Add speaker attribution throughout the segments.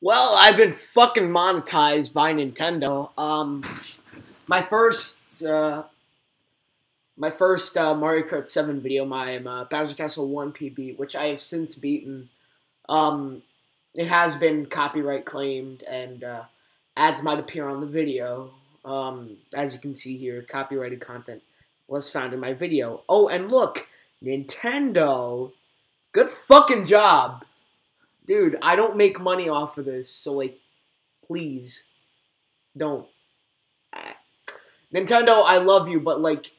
Speaker 1: Well, I've been fucking monetized by Nintendo. Um, my first, uh, my first uh, Mario Kart 7 video, my uh, Bowser Castle 1 PB, which I have since beaten, um, it has been copyright claimed, and uh, ads might appear on the video. Um, as you can see here, copyrighted content was found in my video. Oh, and look, Nintendo, good fucking job dude, I don't make money off of this, so like, please, don't. Nintendo, I love you, but like,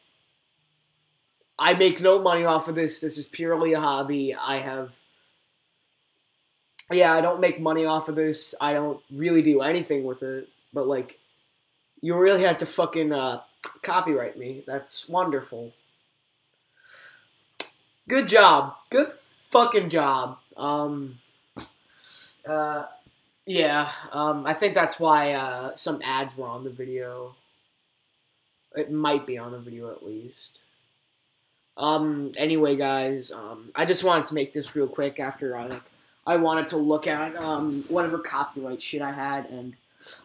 Speaker 1: I make no money off of this. This is purely a hobby. I have. Yeah, I don't make money off of this. I don't really do anything with it. But like, you really had to fucking uh, copyright me. That's wonderful. Good job. Good fucking job. Um. Uh, yeah, um, I think that's why uh, some ads were on the video. It might be on the video at least. Um, anyway, guys, um, I just wanted to make this real quick after I, like, I wanted to look at um, whatever copyright shit I had, and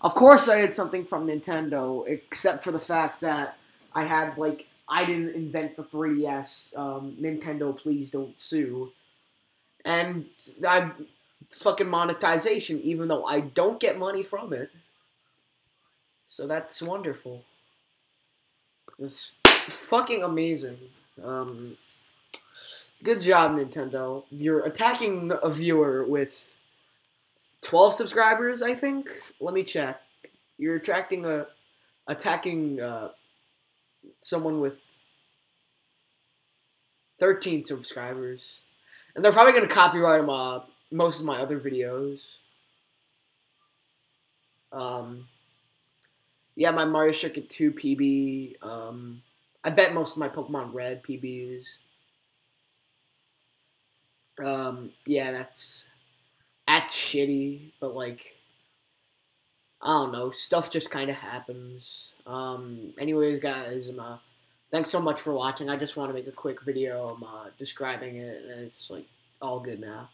Speaker 1: of course I had something from Nintendo, except for the fact that I had, like, I didn't invent the 3DS. Um, Nintendo, please don't sue. And I fucking monetization, even though I don't get money from it. So that's wonderful. It's fucking amazing. Um, good job, Nintendo. You're attacking a viewer with 12 subscribers, I think. Let me check. You're attracting a attacking uh, someone with 13 subscribers. And they're probably going to copyright them uh, most of my other videos. Um, yeah, my Mario Circuit 2 PB. Um, I bet most of my Pokemon Red PBs. Um, yeah, that's that's shitty, but like I don't know, stuff just kind of happens. Um, anyways, guys, uh, thanks so much for watching. I just want to make a quick video um, uh, describing it, and it's like all good now.